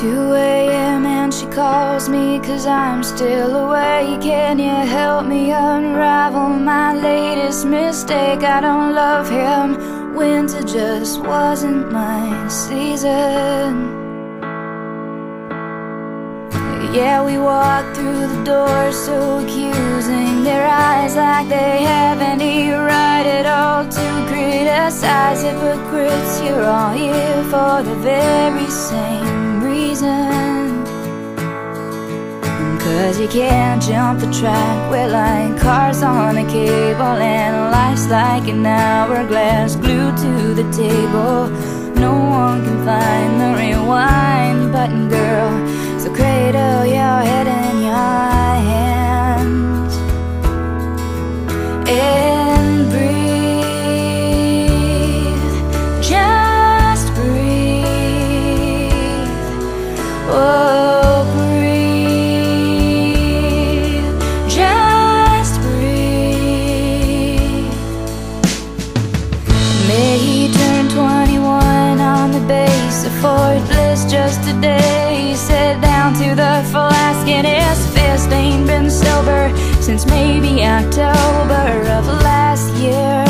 2 a.m. and she calls me cause I'm still awake. Can you help me unravel my latest mistake? I don't love him, winter just wasn't my season. Yeah, we walk through the door so accusing. Their eyes like they have any right at all To criticize. Hypocrites You're all here for the very same reason. Cause you can't jump the track We're like cars on a cable And life's like an hourglass Glued to the table. No one can find the rewind button, girl the flask his fist Ain't been sober since maybe October of last year.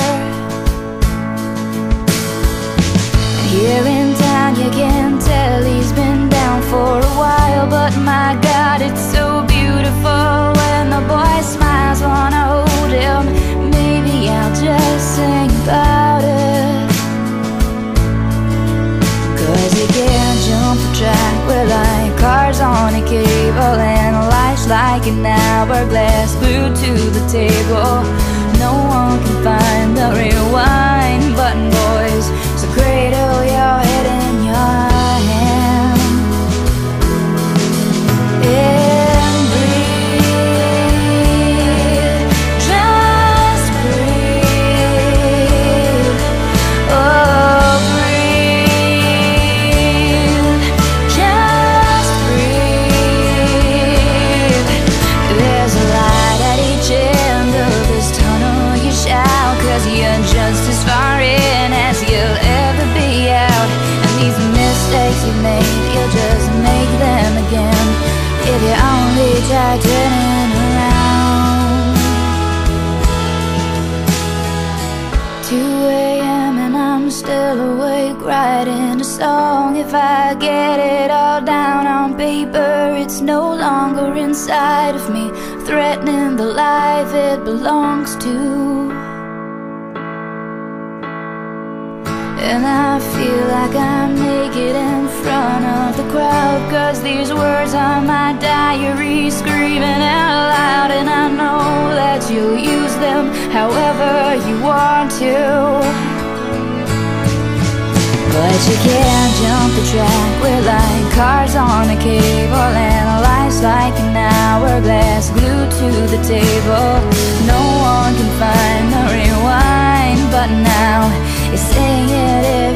Here in town you can tell he's been down for a while But my God, it's so beautiful when the boy smiles Wanna hold him, maybe I'll just sing about it. Cause you can't jump the track, we're like cars on a life's like an hourglass glued to the table. No one can find the rewind button, If you only try turning around 2 a.m. and I'm still awake writing a song If I get it all down on paper It's no longer inside of me Threatening the life it belongs to And I feel like I'm Cause these words are my diary screaming out loud And I know that you'll use them however you want to. But you can't jump the track, we're like cars on a cable And life's like an hourglass glued to the table. No one can find the rewind button now. You're saying it